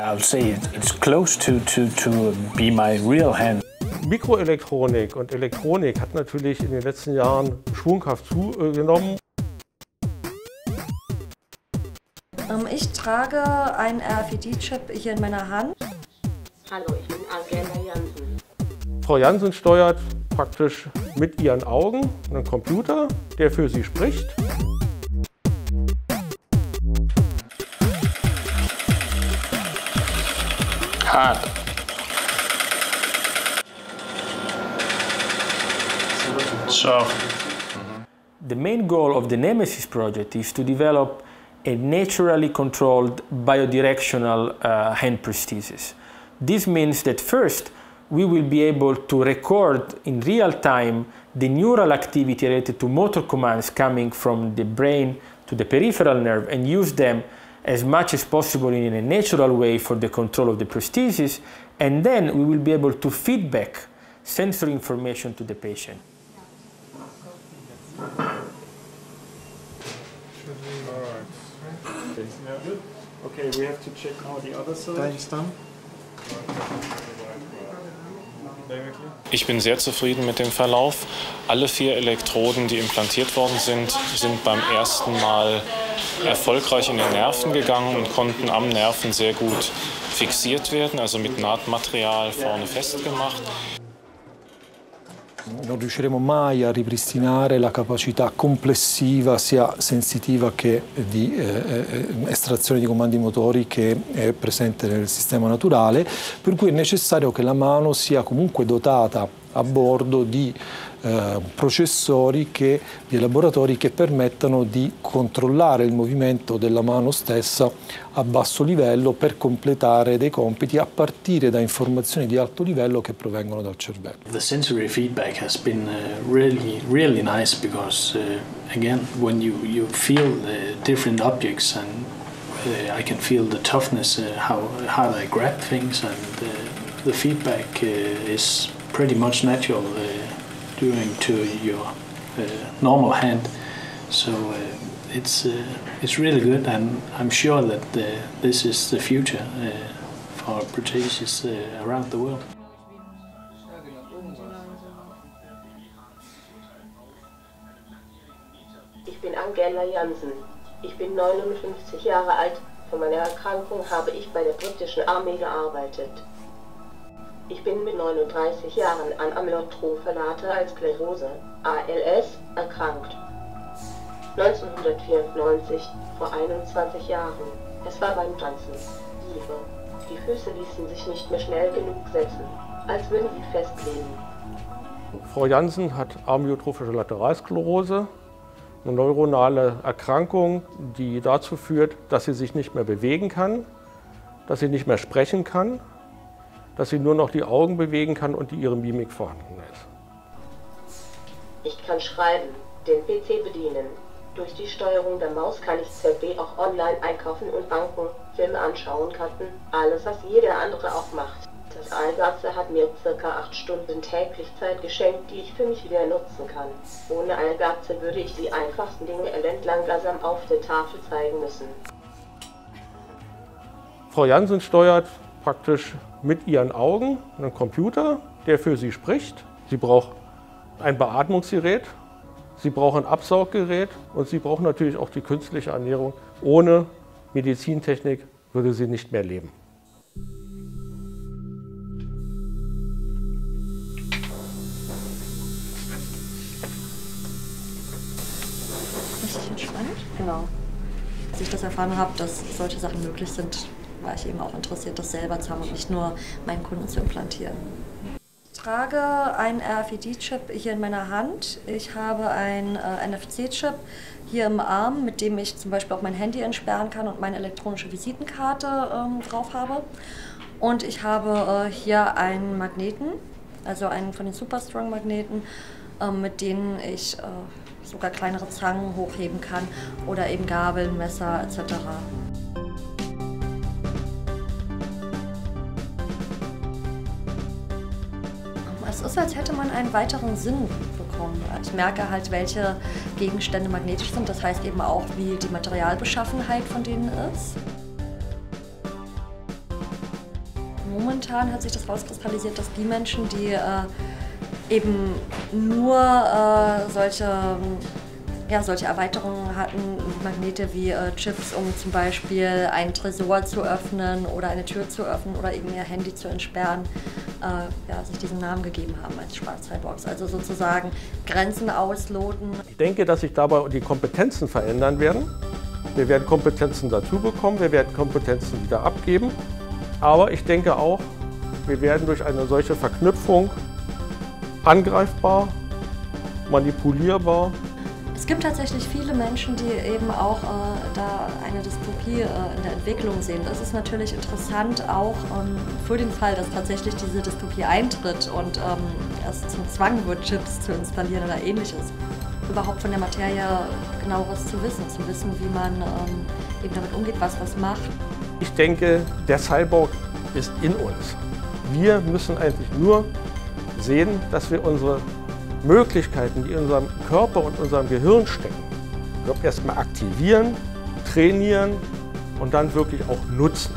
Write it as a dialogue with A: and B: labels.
A: I'll say it's close to, to, to be my real hand.
B: Mikroelektronik und Elektronik hat natürlich in den letzten Jahren schwunghaft zugenommen.
C: Ähm, ich trage einen RFID-Chip hier in meiner Hand.
D: Hallo, ich bin Angela Jansen.
B: Frau Jansen steuert praktisch mit ihren Augen einen Computer, der für sie spricht.
A: Hard. Soft.
E: The main goal of the Nemesis project is to develop a naturally controlled biodirectional uh, hand prosthesis. This means that first we will be able to record in real time the neural activity related to motor commands coming from the brain to the peripheral nerve and use them as much as possible in a natural way for the control of the prosthesis and then we will be able to feedback sensory information to the patient.
F: Okay, we have to check now the other side.
G: Ich bin sehr zufrieden mit dem Verlauf. Alle vier Elektroden, die implantiert worden sind, sind beim ersten Mal erfolgreich in den Nerven gegangen und konnten am Nerven sehr gut fixiert werden, also mit Nahtmaterial vorne festgemacht.
H: Non riusciremo mai a ripristinare la capacità complessiva sia sensitiva che di eh, eh, estrazione di comandi motori che è presente nel sistema naturale, per cui è necessario che la mano sia comunque dotata a bordo di eh, processori che, di laboratori che permettano di controllare il movimento della mano stessa a basso livello per completare dei compiti a partire da informazioni di alto livello che provengono dal cervello.
A: The sensory feedback has been uh, really, really nice because, uh, again, when you, you feel the different objects and uh, I can feel the toughness, uh, how hard I grab things, and uh, the feedback uh, is pretty much natural uh, doing to your uh, normal hand. So uh, it's it's really good, and I'm sure that this is the future for prosthesis uh, around the world.
D: Ich bin Angela Jansen. Ich bin 59 Jahre alt. Von meiner Erkrankung habe ich bei der britischen Armee gearbeitet. Ich bin mit 39 Jahren an Amyotrophe laterale Sklerose, ALS, erkrankt. 1994, vor 21 Jahren. Es war beim Tanzen. Liebe. Die Füße ließen sich nicht mehr schnell genug setzen, als würden sie festkleben.
B: Frau Jansen hat amyotrophische Lateralsklerose, eine neuronale Erkrankung, die dazu führt, dass sie sich nicht mehr bewegen kann, dass sie nicht mehr sprechen kann, dass sie nur noch die Augen bewegen kann und die ihre Mimik vorhanden ist.
D: Ich kann schreiben, den PC bedienen. Durch die Steuerung der Maus kann ich ZB auch online einkaufen und banken, Filme anschauen, Karten, alles was jeder andere auch macht. Das Allgatze hat mir circa 8 Stunden täglich Zeit geschenkt, die ich für mich wieder nutzen kann. Ohne Allgatze würde ich die einfachsten Dinge elendlangsam auf der Tafel zeigen müssen.
B: Frau Jansen steuert praktisch mit ihren Augen einen Computer, der für sie spricht. Sie braucht ein Beatmungsgerät, sie braucht ein Absauggerät und sie braucht natürlich auch die künstliche Ernährung. Ohne Medizintechnik würde sie nicht mehr leben.
C: Richtig entspannt. Genau. Als ich das erfahren habe, dass solche Sachen möglich sind, war ich eben auch interessiert, das selber zu haben und nicht nur meinen Kunden zu implantieren. Ich trage einen RFID-Chip hier in meiner Hand. Ich habe einen äh, NFC-Chip hier im Arm, mit dem ich zum Beispiel auch mein Handy entsperren kann und meine elektronische Visitenkarte ähm, drauf habe. Und ich habe äh, hier einen Magneten, also einen von den Superstrong-Magneten, äh, mit denen ich äh, sogar kleinere Zangen hochheben kann oder eben Gabeln, Messer etc. Es ist, als hätte man einen weiteren Sinn bekommen. Ich merke halt, welche Gegenstände magnetisch sind. Das heißt eben auch, wie die Materialbeschaffenheit von denen ist. momentan hat sich das rauskristallisiert, dass die Menschen, die äh, eben nur äh, solche ja, solche Erweiterungen hatten, Magnete wie äh, Chips, um zum Beispiel ein Tresor zu öffnen oder eine Tür zu öffnen oder eben ihr Handy zu entsperren, äh, ja, sich diesen Namen gegeben haben als Schwarzteilbox. Also sozusagen Grenzen ausloten.
B: Ich denke, dass sich dabei die Kompetenzen verändern werden. Wir werden Kompetenzen dazu bekommen, wir werden Kompetenzen wieder abgeben. Aber ich denke auch, wir werden durch eine solche Verknüpfung angreifbar, manipulierbar
C: es gibt tatsächlich viele Menschen, die eben auch äh, da eine Dystopie äh, in der Entwicklung sehen. Das ist natürlich interessant auch ähm, für den Fall, dass tatsächlich diese Dystopie eintritt und ähm, es zum Zwang wird, Chips zu installieren oder ähnliches. Überhaupt von der Materie genaueres zu wissen, zu wissen, wie man ähm, eben damit umgeht, was was macht.
B: Ich denke, der Cyborg ist in uns. Wir müssen eigentlich nur sehen, dass wir unsere Möglichkeiten, die in unserem Körper und unserem Gehirn stecken, erstmal aktivieren, trainieren und dann wirklich auch nutzen.